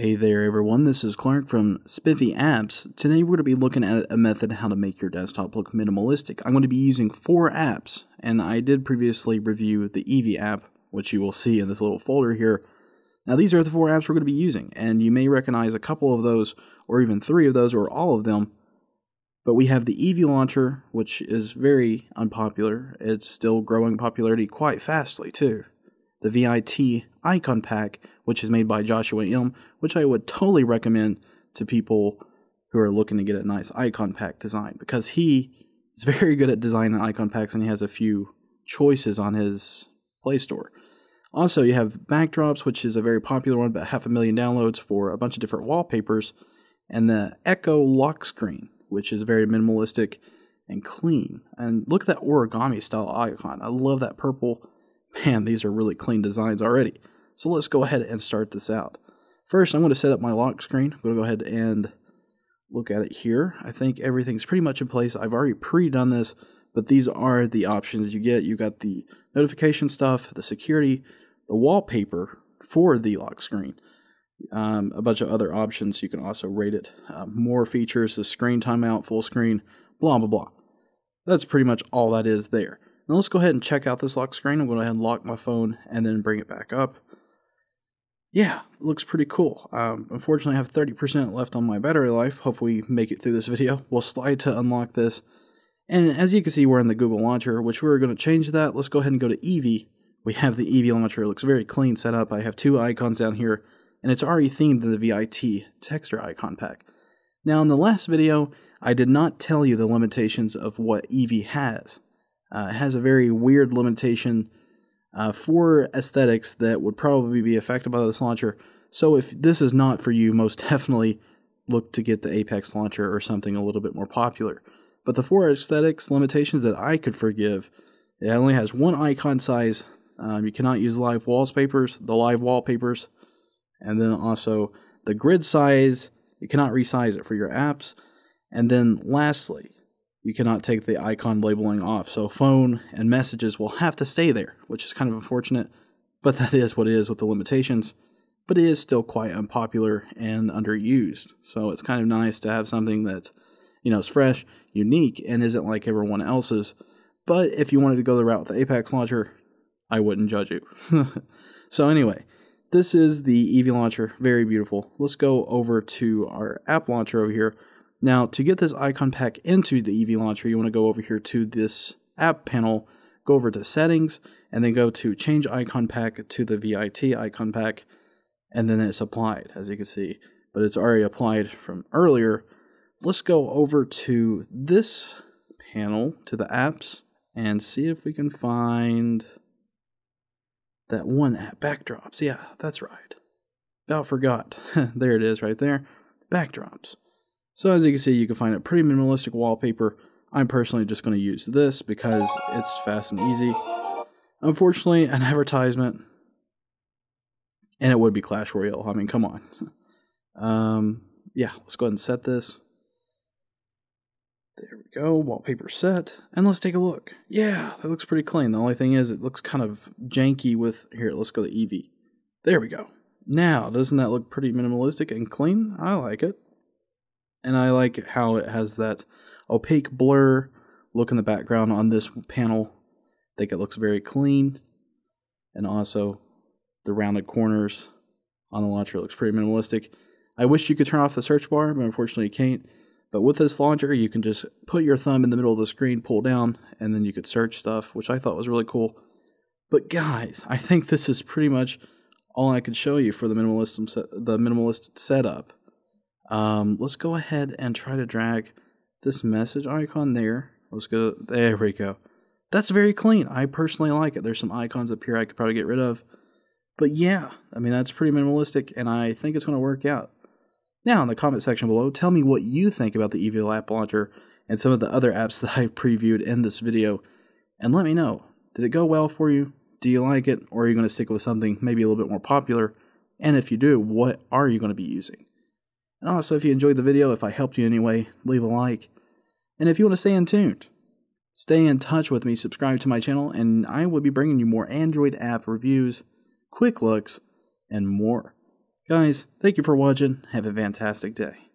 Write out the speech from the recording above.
Hey there everyone, this is Clark from Spiffy Apps. Today we're going to be looking at a method how to make your desktop look minimalistic. I'm going to be using four apps, and I did previously review the Evie app, which you will see in this little folder here. Now these are the four apps we're going to be using, and you may recognize a couple of those, or even three of those, or all of them. But we have the Evie launcher, which is very unpopular. It's still growing popularity quite fastly too the VIT icon pack, which is made by Joshua M, which I would totally recommend to people who are looking to get a nice icon pack design because he is very good at designing icon packs and he has a few choices on his Play Store. Also, you have Backdrops, which is a very popular one, about half a million downloads for a bunch of different wallpapers, and the Echo Lock Screen, which is very minimalistic and clean. And look at that origami style icon. I love that purple Man, these are really clean designs already. So let's go ahead and start this out. First, I'm going to set up my lock screen. I'm going to go ahead and look at it here. I think everything's pretty much in place. I've already pre-done this, but these are the options you get. You got the notification stuff, the security, the wallpaper for the lock screen, um, a bunch of other options. You can also rate it. Uh, more features, the screen timeout, full screen, blah, blah, blah. That's pretty much all that is there. Now let's go ahead and check out this lock screen. I'm going to go ahead and lock my phone and then bring it back up. Yeah, looks pretty cool. Um, unfortunately, I have 30% left on my battery life. Hopefully, make it through this video. We'll slide to unlock this. And as you can see, we're in the Google Launcher, which we're going to change that. Let's go ahead and go to Evie. We have the Evie Launcher. It looks very clean set up. I have two icons down here, and it's already themed to the VIT texture icon pack. Now, in the last video, I did not tell you the limitations of what Evie has. Uh, has a very weird limitation uh, for aesthetics that would probably be affected by this launcher. So if this is not for you, most definitely look to get the Apex launcher or something a little bit more popular. But the four aesthetics limitations that I could forgive, it only has one icon size. Um, you cannot use live wallpapers, the live wallpapers, and then also the grid size. You cannot resize it for your apps. And then lastly, you cannot take the icon labeling off. So phone and messages will have to stay there, which is kind of unfortunate, but that is what it is with the limitations. But it is still quite unpopular and underused. So it's kind of nice to have something that, you know, is fresh, unique, and isn't like everyone else's. But if you wanted to go the route with the Apex launcher, I wouldn't judge you. so anyway, this is the Evie launcher, very beautiful. Let's go over to our app launcher over here now, to get this icon pack into the Evie launcher, you want to go over here to this app panel, go over to settings, and then go to change icon pack to the VIT icon pack, and then it's applied, as you can see. But it's already applied from earlier. Let's go over to this panel, to the apps, and see if we can find that one app, Backdrops. Yeah, that's right. About forgot. there it is right there. Backdrops. So as you can see, you can find a pretty minimalistic wallpaper. I'm personally just going to use this because it's fast and easy. Unfortunately, an advertisement, and it would be Clash Royale. I mean, come on. Um, yeah, let's go ahead and set this. There we go, wallpaper set, and let's take a look. Yeah, that looks pretty clean. The only thing is it looks kind of janky with, here, let's go to Evie. There we go. Now, doesn't that look pretty minimalistic and clean? I like it and I like how it has that opaque blur look in the background on this panel. I think it looks very clean, and also the rounded corners on the launcher looks pretty minimalistic. I wish you could turn off the search bar, but unfortunately you can't. But with this launcher, you can just put your thumb in the middle of the screen, pull down, and then you could search stuff, which I thought was really cool. But guys, I think this is pretty much all I could show you for the minimalist the minimalist setup. Um, let's go ahead and try to drag this message icon there. Let's go, there we go. That's very clean. I personally like it. There's some icons up here I could probably get rid of. But yeah, I mean, that's pretty minimalistic, and I think it's going to work out. Now, in the comment section below, tell me what you think about the Evie App Launcher and some of the other apps that I've previewed in this video, and let me know. Did it go well for you? Do you like it? Or are you going to stick with something maybe a little bit more popular? And if you do, what are you going to be using? And also, if you enjoyed the video, if I helped you anyway, leave a like. And if you want to stay in tuned, stay in touch with me, subscribe to my channel, and I will be bringing you more Android app reviews, quick looks, and more. Guys, thank you for watching. Have a fantastic day.